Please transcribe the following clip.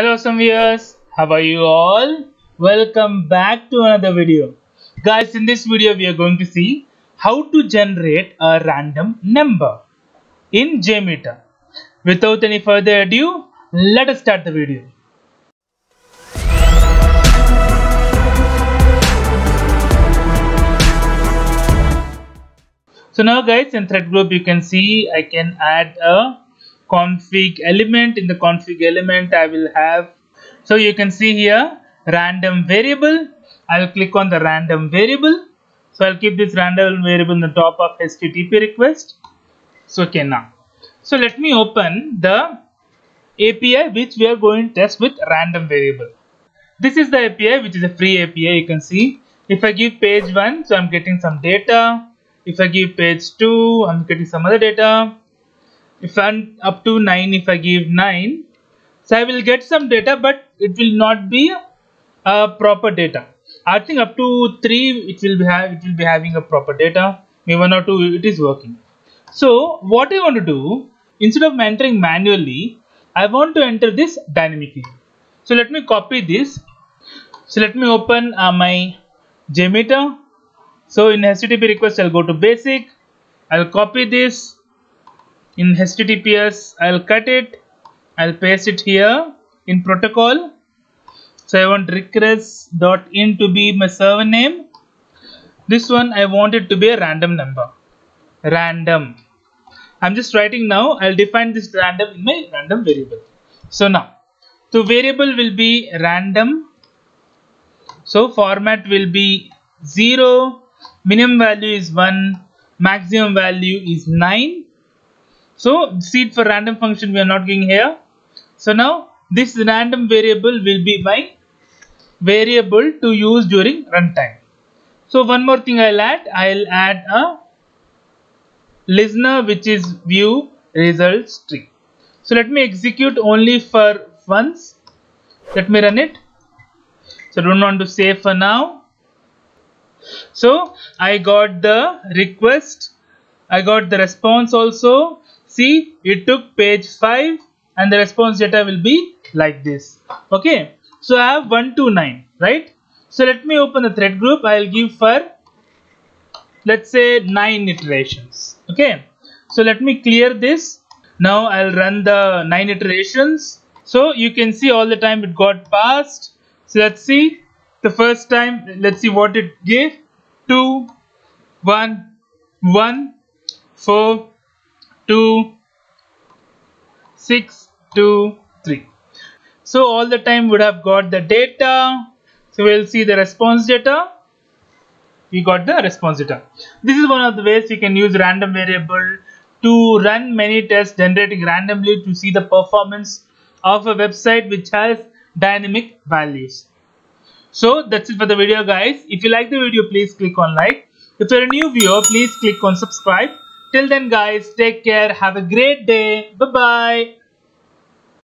Hello some viewers, how are you all? Welcome back to another video. Guys, in this video we are going to see how to generate a random number in JMeter. Without any further ado, let us start the video. So now guys in thread group you can see I can add a config element. In the config element I will have so you can see here random variable. I'll click on the random variable. So I'll keep this random variable in the top of HTTP request. So okay now. So let me open the API which we are going to test with random variable. This is the API which is a free API you can see. If I give page 1 so I'm getting some data. If I give page 2 I'm getting some other data if I'm up to 9 if I give 9 so I will get some data but it will not be a proper data. I think up to 3 it will be have it will be having a proper data. Maybe 1 or 2 it is working. So what I want to do instead of entering manually I want to enter this dynamically so let me copy this. So let me open uh, my JMeter so in HTTP request I'll go to basic. I'll copy this in HTTPS I'll cut it I'll paste it here in protocol. So I want reqres.in to be my server name. This one I want it to be a random number. Random. I'm just writing now. I'll define this random in my random variable. So now the variable will be random. So format will be 0 minimum value is 1 maximum value is 9 so seed for random function we are not giving here. So now this random variable will be my variable to use during runtime. So one more thing i'll add. I'll add a listener which is view results tree. So let me execute only for once. Let me run it. So don't want to save for now. So i got the request. I got the response also see it took page 5 and the response data will be like this. Okay? So i have 1 to 9 right? So let me open the thread group. I'll give for let's say 9 iterations. Okay? So let me clear this. Now i'll run the 9 iterations. So you can see all the time it got passed. So let's see. The first time let's see what it gave. 2 1 1 4 2 6 2 3 so all the time would have got the data. So we'll see the response data. We got the response data. This is one of the ways you can use random variable to run many tests generating randomly to see the performance of a website which has dynamic values. So that's it for the video guys. If you like the video please click on like. If you're a new viewer please click on subscribe till then guys take care. Have a great day. Bye bye